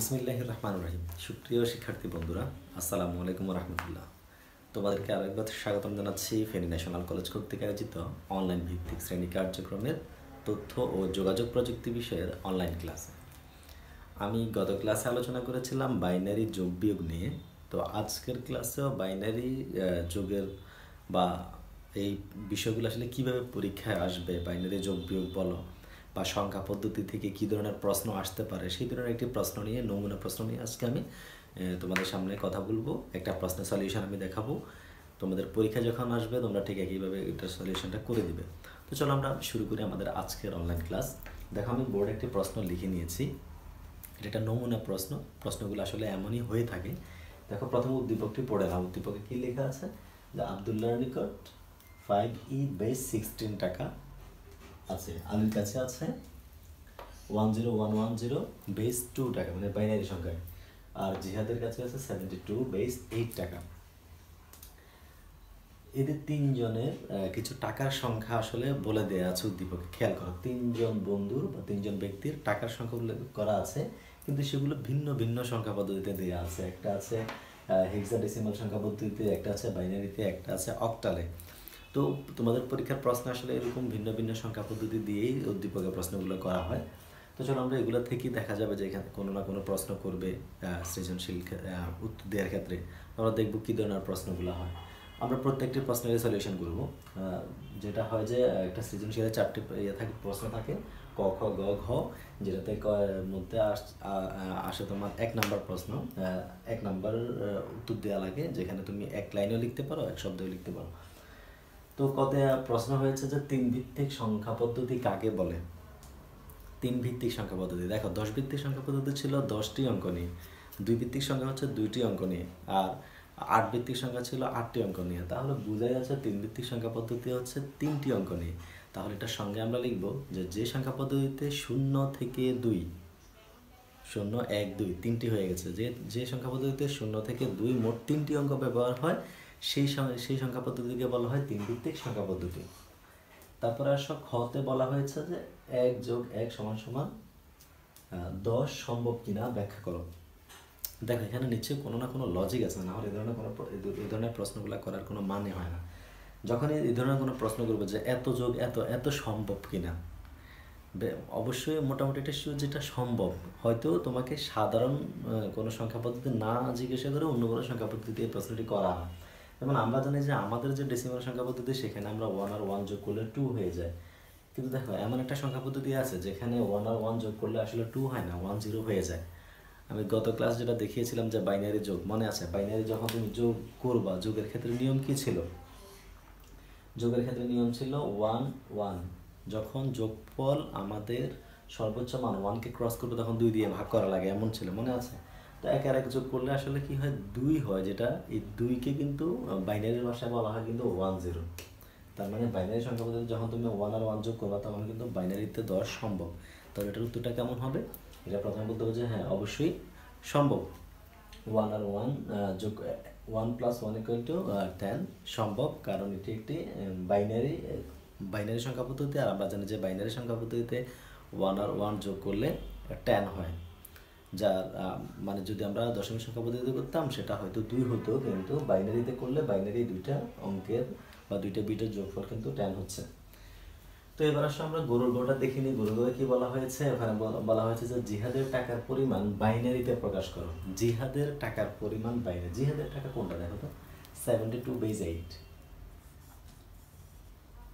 বিসমিল্লাহ রহমান রহিম। সুপ্রিয় শিক্ষার্থী বন্ধুরা, আসসালামু আলাইকুম রহমতুল্লাহ তোমাদেরকে আরেকবার স্বাগতম জানাচ্ছি ফেনী ন্যাশনাল কলেজ কর্তৃক আয়োজিত অনলাইন ভিত্তিক শ্রেণি কার্যক্রমের তথ্য ও যোগাযোগ প্রযুক্তি বিষয়ের অনলাইন ক্লাসে। আমি গত ক্লাসে আলোচনা করেছিলাম বাইনারি যোগ বিয়োগ নিয়ে। তো আজকের ক্লাসেও বাইনারি যোগের বা এই বিষয়গুলো আসলে কীভাবে পরীক্ষায় আসবে, বাইনারি যোগ বিয়োগ বলো বা সংখ্যা পদ্ধতি থেকে কী ধরনের প্রশ্ন আসতে পারে, সেই ধরনের একটি প্রশ্ন নিয়ে, নমুনা প্রশ্ন নিয়ে আজকে আমি তোমাদের সামনে কথা বলব। একটা প্রশ্নের সলিউশন আমি দেখাবো। তোমাদের পরীক্ষা যখন আসবে, তোমরা ঠিক একইভাবে এটার সলিউশনটা করে দিবে। তো চলো আমরা শুরু করি আমাদের আজকের অনলাইন ক্লাস দেখো, আমি বোর্ডে একটি প্রশ্ন লিখে নিয়েছি। এটা একটা নমুনা প্রশ্ন। প্রশ্নগুলো আসলে এমনই হয়ে থাকে। দেখো, প্রথম উদ্দীপকটি পড়ে নাও। উদ্দীপকে কী লেখা আছে? যে আবদুল্লাহ নিকট ফাইভ ই বেস সিক্সটিন টাকা। আছে, আলীর কাছে আছে one zero one one zero base two টাকা মানে বাইনারি সংখ্যায় আর জিহাদের কাছে আছে সেভেন্টি টু বেস এইট টাকা। এদের তিনজনের কিছু টাকার সংখ্যা আসলে বলে দেওয়া আছে উদ্দীপকে। খেয়াল করো, তিনজন বন্ধুর বা তিনজন ব্যক্তির টাকার সংখ্যা উল্লেখ করা আছে, কিন্তু সেগুলো ভিন্ন ভিন্ন সংখ্যা পদ্ধতিতে দেওয়া আছে। একটা আছে হেক্সাডেসিমাল সংখ্যা পদ্ধতিতে, একটা আছে বাইনারিতে একটা আছে অক্টালে তো তোমাদের পরীক্ষার প্রশ্ন আসলে এরকম ভিন্ন ভিন্ন সংখ্যা পদ্ধতি দিয়েই উদ্দীপকের প্রশ্নগুলো করা হয়। তো চলো আমরা এগুলো থেকেই দেখা যাবে যে এখানে কোনো না কোনো প্রশ্ন করবে সৃজনশীল উত্তর দেওয়ার ক্ষেত্রে। আমরা দেখব কী ধরনের প্রশ্নগুলো হয়। আমরা প্রত্যেকটি প্রশ্নের সলিউশন করব। যেটা হয় যে একটা সৃজনশীলের চারটি ইয়ে থাকে, প্রশ্ন থাকে, ক, খ, গ, ঘ, যেটাতে মধ্যে আসে তোমার এক নাম্বার প্রশ্ন। এক নাম্বার উত্তর দেওয়া লাগে, যেখানে তুমি এক লাইনেও লিখতে পারো, এক শব্দেও লিখতে পারো। তো কত প্রশ্ন হয়েছে যে তিন ভিত্তিক সংখ্যা পদ্ধতি কাকে বলে? তিন ভিত্তিক সংখ্যা পদ্ধতি। দেখো দশ ভিত্তিক সংখ্যা পদ্ধতি ছিল দশটি অঙ্ক নিয়ে। দুই ভিত্তিক সংখ্যা হচ্ছে দুইটি অঙ্ক নিয়ে আর আট ভিত্তিক সংখ্যা ছিল আটটি অঙ্ক নিয়ে। তাহলে বোঝাই যাচ্ছে তিন ভিত্তিক সংখ্যা পদ্ধতি হচ্ছে তিনটি অঙ্ক নিয়ে। তাহলে এটার সঙ্গে আমরা লিখব যে যে সংখ্যা পদ্ধতিতে শূন্য থেকে দুই, শূন্য, এক, দুই তিনটি হয়ে গেছে। যে যে সংখ্যা পদ্ধতিতে শূন্য থেকে দুই মোট তিনটি অঙ্ক ব্যবহার হয় সেই সেই সংখ্যা পদ্ধতিকে বলা হয় তিন ভিত্তিক সংখ্যা পদ্ধতি। তারপরে আসো খতে বলা হয়েছে যে এক যোগ এক সমান সমান দশ সম্ভব কিনা ব্যাখ্যা করো। দেখো, এখানে নিশ্চয়ই কোনো না কোনো লজিক আছে, না হলে এই ধরনের কোনো এই ধরনের প্রশ্নগুলো করার কোনো মানে হয় না। যখন এই ধরনের কোনো প্রশ্ন করব যে এত যোগ এত এত সম্ভব কিনা অবশ্যই মোটামুটি একটা শিওর যেটা সম্ভব। হয়তো তোমাকে সাধারণ কোনো সংখ্যা পদ্ধতি না জিজ্ঞাসা করে অন্য কোনো সংখ্যা পদ্ধতি এই প্রশ্নটি করা হয়। যেমন আমরা জানি যে আমাদের যে ডেসিমাল সংখ্যা পদ্ধতি, সেখানে আমরা ওয়ান আর ওয়ান যোগ করলে টু হয়ে যায়। কিন্তু দেখো, এমন একটা সংখ্যা পদ্ধতি আছে যেখানে ওয়ান আর ওয়ান যোগ করলে আসলে টু হয় না ওয়ান জিরো হয়ে যায়। আমি গত ক্লাস যেটা দেখিয়েছিলাম যে বাইনারি যোগ, মনে আছে? বাইনারি যখন তুমি যোগ করবা, যোগের ক্ষেত্রে নিয়ম কি ছিল? যোগের ক্ষেত্রে নিয়ম ছিল ওয়ান ওয়ান যখন যোগফল আমাদের সর্বোচ্চ মান ওয়ানকে ক্রস করবে, তখন দুই দিয়ে ভাগ করা লাগে, এমন ছিল, মনে আছে? তো এক আর এক যোগ করলে আসলে কি হয়? দুই হয়, যেটা এই দুইকে কিন্তু বাইনারির ভাষায় বলা হয় কিন্তু ওয়ান জিরো তার মানে বাইনারি সংখ্যা পদ্ধতি যখন তুমি ওয়ান আর ওয়ান যোগ করবা, তখন কিন্তু বাইনারিতে দশ সম্ভব। তাহলে এটার উত্তরটা কেমন হবে? এটা প্রথমে বলতে হবে যে হ্যাঁ অবশ্যই সম্ভব। ওয়ান আর ওয়ান যোগ one plus one equal to ten সম্ভব। কারণ এটি একটি বাইনারি বাইনারি সংখ্যা পদ্ধতি। আর আমরা জানি যে বাইনারি সংখ্যা পদ্ধতিতে ওয়ান আর ওয়ান যোগ করলে টেন হয়। যার মানে যদি আমরা দশমিক সংখ্যা পদ্ধতিতে করতাম, সেটা হয়তো দুই হতো, কিন্তু বাইনারিতে করলে বাইনারি দুইটা অঙ্কের বা দুইটা বিটের যোগফল কিন্তু টেন হচ্ছে। তো এবার আসলে আমরা গরুর গোটা দেখিনি গরুর গোটা কি বলা হয়েছে? ওখানে বলা হয়েছে যে জিহাদের টাকার পরিমাণ বাইনারিতে প্রকাশ করো। জিহাদের টাকার পরিমাণ বাইনারি। জিহাদের টাকা কোনটা দেখো তো? Seventy two base eight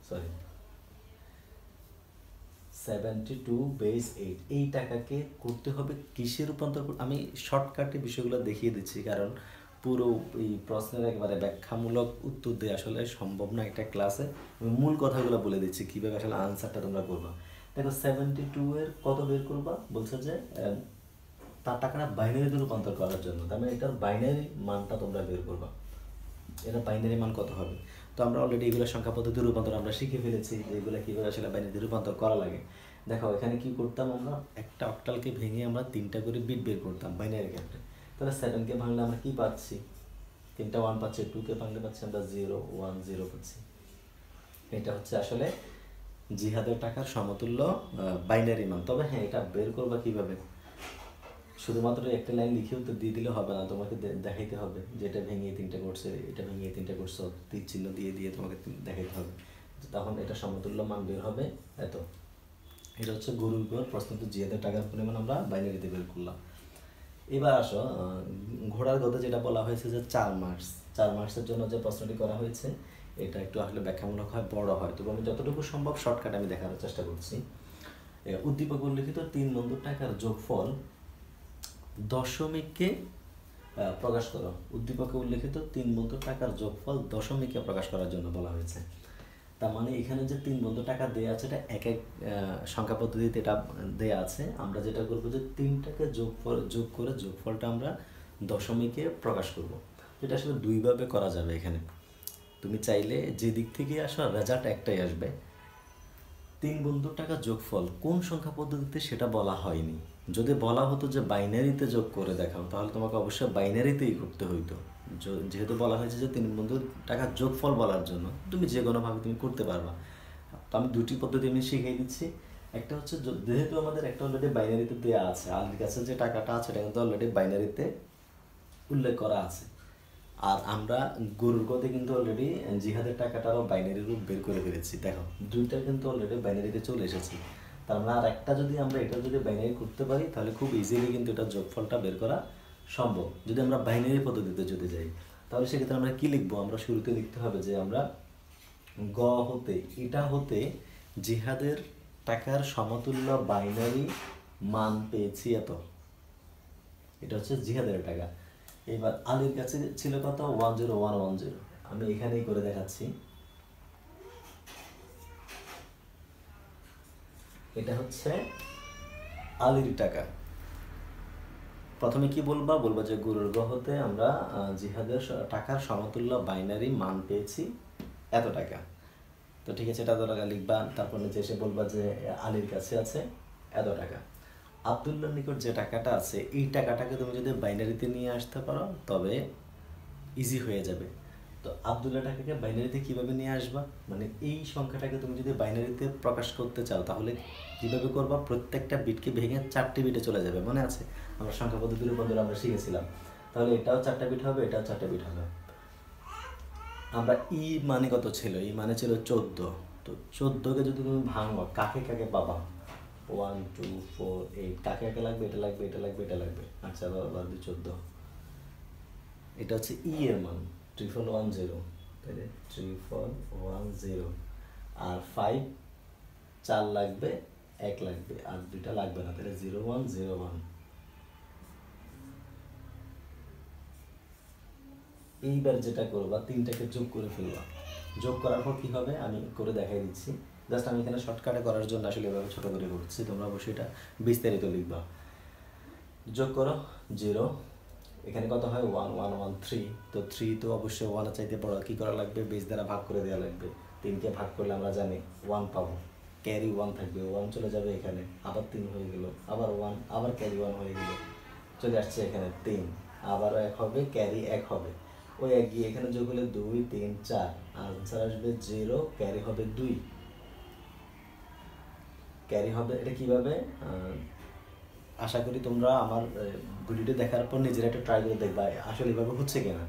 sorry seventy two base eight এই টাকাকে করতে হবে কিসে রূপান্তর আমি শর্টকাটে বিষয়গুলো দেখিয়ে দিচ্ছি, কারণ পুরো এই প্রশ্নের একেবারে ব্যাখ্যামূলক উত্তর দিয়ে আসলে সম্ভব না একটা ক্লাসে আমি মূল কথাগুলো বলে দিচ্ছি, কীভাবে আসলে আনসারটা তোমরা করবা। দেখো সেভেন্টি টু এর কত বের করবা? বলছে যে তার টাকাটা বাইনারিতে রূপান্তর করার জন্য। তার মানে এটার বাইনারি মানটা তোমরা বের করবা। এটা বাইনারি মান কত হবে? তো আমরা অলরেডি এগুলো সংখ্যা পদ্ধতি রূপান্তর আমরা শিখে ফেলেছি যে এগুলো কীভাবে আসলে বাইনারিতে রূপান্তর করা লাগে। দেখো, এখানে কি করতাম আমরা? একটা অক্টালকে ভেঙে আমরা তিনটা করে বিট বের করতাম বাইনারি ক্ষেত্রে তাহলে সেভেনকে ভাঙলে আমরা কি পাচ্ছি? তিনটা ওয়ান পাচ্ছি টুকে ভাঙলে পাচ্ছি, আমরা জিরো ওয়ান জিরো পাচ্ছি। এটা হচ্ছে আসলে জিহাদের টাকার সমতুল্য বাইনারি মান। তবে হ্যাঁ এটা বের করবা কীভাবে? শুধুমাত্র একটা লাইন লিখেও তো দিয়ে দিলে হবে না, তোমাকে দেখাইতে হবে যে এটা ভেঙে তিনটা করছে, এটা ভেঙে তিনটা করছে তীর চিহ্ন দিয়ে দিয়ে তোমাকে দেখাইতে হবে। তখন এটা সমতুল্য মান বের হবে এত এটা হচ্ছে গরুর উপর প্রশ্নত জিয়াদের টাকার পরিমাণ আমরা বাইনারিতে বের করলাম। এবার আসো ঘোড়ার গতে যেটা বলা হয়েছে যে চার মার্কস চার মার্কসের জন্য যে প্রশ্নটি করা হয়েছে, এটা একটু আসলে ব্যাখ্যামূলক হয়, বড় হয়। তবে আমি যতটুকু সম্ভব শর্টকাট আমি দেখানোর চেষ্টা করছি। উদ্দীপক উল্লিখিত তিন বন্ধুর টাকার যোগফল দশমিককে প্রকাশ করো। উদ্দীপকে উল্লেখিত তিন বন্ধুর টাকার যোগফল দশমিকে প্রকাশ করার জন্য বলা হয়েছে। তার মানে এখানে যে তিন বন্ধু টাকা দেয়া আছে, এটা এক এক সংখ্যা পদ্ধতিতে এটা দেয়া আছে। আমরা যেটা করব যে তিনটাকে যোগফল, যোগ করে যোগফলটা আমরা দশমিকে প্রকাশ করব। এটা আসলে দুইভাবে করা যাবে এখানে। তুমি চাইলে যে দিক থেকে আসো রেজাল্ট একটাই আসবে। তিন বন্ধুর টাকা যোগফল কোন সংখ্যা পদ্ধতিতে সেটা বলা হয়নি। যদি বলা হতো যে বাইনারিতে যোগ করে দেখাও, তাহলে তোমাকে অবশ্যই বাইনারিতেই করতে হইতো। যেহেতু বলা হয়েছে যে তিন বন্ধুর টাকা যোগফল বলার জন্য, তুমি যে কোনোভাবে তুমি করতে পারবা। তো আমি দুটি পদ্ধতি আমি শিখিয়ে দিচ্ছি। একটা হচ্ছে যেহেতু আমাদের একটা অলরেডি বাইনারিতে দেওয়া আছে আলির কাছে যে টাকাটা আছে, এটা কিন্তু অলরেডি বাইনারিতে উল্লেখ করা আছে। আর আমরা গরুর গতে কিন্তু অলরেডি জিহাদের টাকাটারও বাইনারি রূপ বের করে ফেলেছি। দেখো দুইটা কিন্তু অলরেডি বাইনারিতে চলে এসেছে। তার মানে আর একটা যদি আমরা এটা যদি বাইনারি করতে পারি, তাহলে খুব ইজিলি কিন্তু এটা যোগফলটা বের করা সম্ভব। যদি আমরা বাইনারি পদ্ধতিতে যদি যাই, তাহলে সেক্ষেত্রে আমরা কি লিখব? আমরা শুরুতে লিখতে হবে যে আমরা গ হতে এটা হতে জিহাদের টাকার সমতুল্য বাইনারি মান পেয়েছি এত। এটা হচ্ছে জিহাদের টাকা। এবার আলীর কাছে ছিল কত? One zero one one zero আমি এখানেই করে দেখাচ্ছি। এটা হচ্ছে আলির টাকা। প্রথমে কি বলবা? বলবা যে গুরুর গ্রহতে আমরা জিহাদের টাকার সমতুল্য বাইনারি মান পেয়েছি এত টাকা। তো ঠিক আছে, এটা এত টাকা লিখবা, তারপর নিচে এসে বলবা যে আলীর কাছে আছে এত টাকা। আবদুল্লার নিকট যে টাকাটা আছে, এই টাকাটাকে তুমি যদি বাইনারিতে নিয়ে আসতে পারো, তবে ইজি হয়ে যাবে। তো আবদুল্লাহ টাকাকে বাইনারিতে কীভাবে নিয়ে আসবা? মানে এই সংখ্যাটাকে তুমি যদি বাইনারিতে প্রকাশ করতে চাও, তাহলে কীভাবে করবা? প্রত্যেকটা বিটকে ভেঙে চারটি বিটে চলে যাবে, মনে আছে? আমরা সংখ্যা পদ্ধতির বন্ধুরা, আমরা শিখেছিলাম। তাহলে এটাও চারটা বিট হবে, এটাও চারটা বিট হবে। আমরা ই মানে কত ছিল? ই মানে ছিল চোদ্দ। তো চোদ্দকে যদি তুমি ভাঙো, কাকে কাকে পাবা? ওয়ান টু ফোর এইট কাকে কাকে লাগবে? এটা লাগবে এটা লাগবে এটা লাগবে। আচ্ছা বাবা দুই চোদ্দ। এটা হচ্ছে ই এর মান। ট্রিপল ওয়ান জিরো তাহলে ট্রিপল ওয়ান জিরো আর ফাইভ চার লাগবে, এক লাগবে, আর দুইটা লাগবে না তাহলে জিরো ওয়ান জিরো ওয়ান এইবার যেটা করবা, তিনটাকে যোগ করে ফেলবা। যোগ করার পর কি হবে? আমি করে দেখাই দিচ্ছি। জাস্ট আমি এখানে শর্টকাটে করার জন্য আসলে এভাবে ছোটো করে করছি। তোমরা অবশ্যই এটা বিস্তারিত লিখবা। যোগ করো জিরো এখানে কত হয়? ওয়ান ওয়ান ওয়ান থ্রি তো থ্রি তো অবশ্যই ওয়ানের চাইতে বড়। কী করা লাগবে? বেস দ্বারা ভাগ করে দেওয়া লাগবে। তিনকে ভাগ করলে আমরা জানি ওয়ান পাবো। ক্যারি ওয়ান থাকবে। ওয়ান চলে যাবে এখানে। আবার তিন হয়ে গেল। আবার ওয়ান আবার ক্যারি ওয়ান হয়ে গেল। চলে আসছে এখানে তিন। আবারও এক হবে ক্যারি এক হবে। ওই এক গিয়ে এখানে যোগ হলে দুই, তিন, চার। আনসার আসবে জিরো ক্যারি হবে দুই। ক্যারি হবে, এটা কীভাবে? আশা করি তোমরা আমার ভিডিওটি দেখার পর নিজেরা একটু ট্রাই করে দেখবা, আসলে এভাবে হচ্ছে কিনা।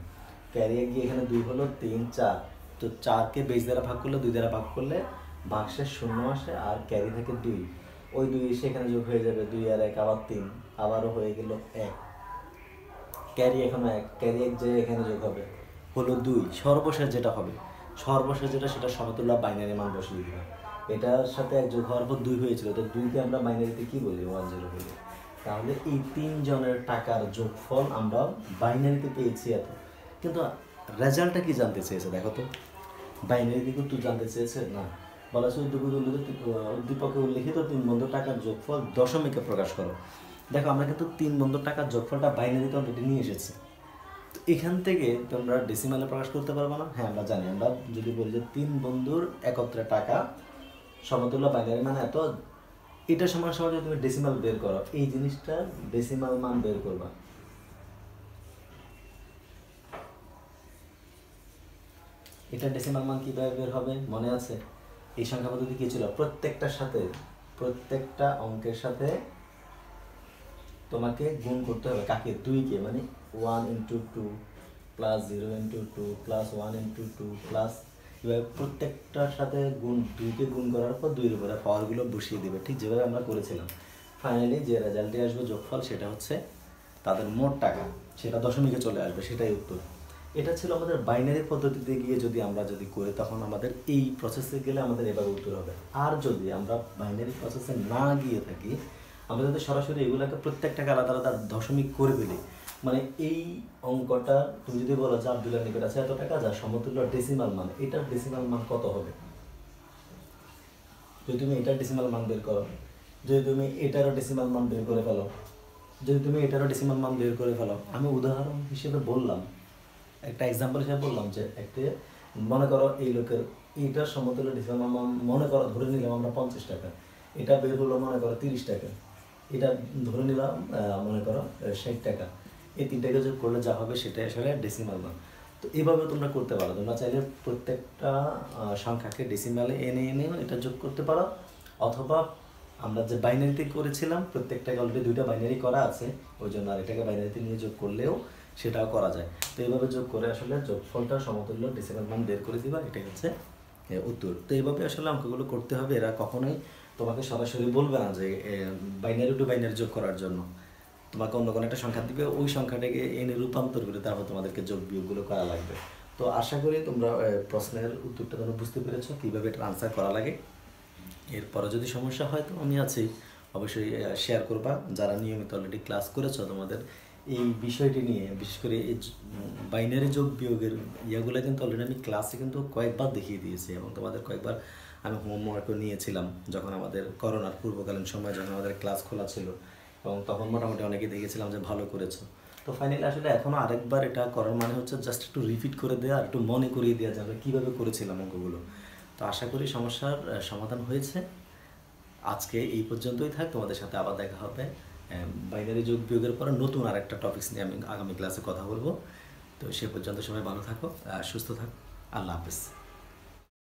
ক্যারিয়ে গিয়ে এখানে দুই হলো, তিন, চার। তো চারকে বেশ দ্বারা ভাগ করলে, দুই দ্বারা ভাগ করলে বাক্সের শূন্য আসে আর ক্যারি থাকে দুই। ওই দুই এসে এখানে যোগ হয়ে যাবে, দুই আর এক, আবার তিন। আবারও হয়ে গেল এক। ক্যারি এখন এক। ক্যারি এক যে এখানে যোগ হবে, হলো দুই। সর্বশেষ যেটা হবে, সর্বশেষ যেটা, সেটা সমতুল্য বাইনারি মান বসিয়ে দিবা। এটার সাথে এক যোগ হওয়ার পর দুই হয়েছিল, তো দুইকে আমরা বাইনারিতে কী বলি? ওয়ান জিরো বলি। তাহলে এই তিনজনের টাকার যোগফল আমরা বাইনারিতে পেয়েছি এত। কিন্তু রেজাল্টটা কি জানতে চেয়েছে দেখো তো? বাইনারিতে কিন্তু জানতে চেয়েছে? না। বলা উদ্দীপকে উল্লেখিত, উদ্দীপকে উল্লিখিত তিন বন্ধু টাকার যোগফল দশমিকে প্রকাশ করো। দেখো, আমরা কিন্তু তিন বন্ধু টাকার যোগফলটা বাইনারিতে অলরেডি নিয়ে এসেছি। তো এখান থেকে তোমরা ডেসিমালে প্রকাশ করতে পারব না? হ্যাঁ আমরা জানি। আমরা যদি বলি যে তিন বন্ধুর একত্রে টাকা সমতুল্য বাইনারি মানে এত এটা সমান সমান তুমি ডেসিমাল বের করো। এই জিনিসটা ডেসিমাল মান বের করবা। এটা ডেসিমাল মান কীভাবে বের হবে? মনে আছে? এই সংখ্যা পদ্ধতি কি ছিল? প্রত্যেকটার সাথে, প্রত্যেকটা অঙ্কের সাথে তোমাকে গুণ করতে হবে। কাকে? দুইকে। মানে one into two plus zero into two plus one into two plus এভাবে প্রত্যেকটার সাথে গুণ, দুইকে গুণ করার পর দুইয়ের উপরে পাওয়ারগুলো বসিয়ে দেবে। ঠিক যেভাবে আমরা করেছিলাম। ফাইনালি যে রেজাল্টে আসবে যোগফল সেটা হচ্ছে তাদের মোট টাকা। সেটা দশমিকে চলে আসবে, সেটাই উত্তর। এটা ছিল আমাদের বাইনারি পদ্ধতিতে গিয়ে যদি আমরা যদি করি, তখন আমাদের এই প্রসেসে গেলে আমাদের এবার উত্তর হবে। আর যদি আমরা বাইনারি প্রসেসে না গিয়ে থাকি, আমরা যদি সরাসরি এগুলোকে প্রত্যেকটাকে আলাদা আলাদা দশমিক করে ফেলি মানে এই অঙ্কটা তুমি যদি বলো যে আব্দুল্লাহ নিকট আছে এত টাকা যা সমতুল্য ডেসিমাল মান, এটার ডেসিমাল মান কত হবে? যদি তুমি এটার ডেসিমাল মান বের করো, যদি তুমি এটারও ডেসিমাল মান বের করে ফেলো, যদি তুমি এটারও ডেসিমাল মান বের করে ফেলো, আমি উদাহরণ হিসেবে বললাম, একটা এক্সাম্পল হিসেবে বললাম যে একটা, মনে করো এই লোকের এইটার সমতুল্য ডেসিমাল মান মনে করো, ধরে নিলাম আমরা পঞ্চাশ টাকা, এটা বের হলো মনে করো তিরিশ টাকা, এটা ধরে নিলাম মনে করো ষাট টাকা এই তিনটাকে যোগ করলে যা হবে সেটাই আসলে ডেসিমাল মান তো এইভাবে তোমরা করতে পারো। তোমরা চাইলে প্রত্যেকটা সংখ্যাকে ডেসিমালে এনে এনে এটা যোগ করতে পারো। অথবা আমরা যে বাইনারিতে করেছিলাম প্রত্যেকটাকে অলরেডি দুইটা বাইনারি করা আছে ওই জন্য আর এটাকে বাইনারিতে নিয়ে যোগ করলেও সেটাও করা যায়। তো এইভাবে যোগ করে আসলে যোগফলটা সমতুল্য ডেসিমাল মান বের করে দিবা, এটাই হচ্ছে উত্তর। তো এইভাবে আসলে অঙ্কগুলো করতে হবে। এরা কখনোই তোমাকে সরাসরি বলবে না যে বাইনারি টু বাইনারি যোগ করার জন্য। তোমাকে অন্য কোনো একটা সংখ্যা দিবে, ওই সংখ্যাটাকে এনে রূপান্তর করে তারপর তোমাদেরকে যোগ বিয়োগগুলো করা লাগবে। তো আশা করি তোমরা প্রশ্নের উত্তরটা তোমরা বুঝতে পেরেছ, কীভাবে এটা আনসার করা লাগে। এরপরে যদি সমস্যা হয় তো আমি আছি। অবশ্যই শেয়ার করবা। যারা নিয়মিত অলরেডি ক্লাস করেছ তোমাদের, এই বিষয়টি নিয়ে, বিশেষ করে এই বাইনারি যোগ বিয়োগের ইয়াগুলো কিন্তু অলরেডি আমি ক্লাসে কিন্তু কয়েকবার দেখিয়ে দিয়েছি এবং তোমাদের কয়েকবার আমি হোমওয়ার্কও নিয়েছিলাম যখন আমাদের করোনার পূর্বকালীন সময়, যখন আমাদের ক্লাস খোলা ছিল। এবং তখন মোটামুটি অনেকে দেখেছিলাম যে ভালো করেছ। তো ফাইনালি আসলে এখনও আরেকবার এটা করার মানে হচ্ছে জাস্ট একটু রিপিট করে দেওয়া আর একটু মনে করিয়ে দেওয়া যে আমরা কীভাবে করেছিলাম অঙ্কগুলো। তো আশা করি সমস্যার সমাধান হয়েছে। আজকে এই পর্যন্তই থাক, তোমাদের সাথে আবার দেখা হবে। বাইনারি যোগ বিয়োগের পরে নতুন আর একটা টপিক্স নিয়ে আমি আগামী ক্লাসে কথা বলব। তো সে পর্যন্ত সবাই ভালো থাকো সুস্থ থাকো। আল্লাহ হাফিজ।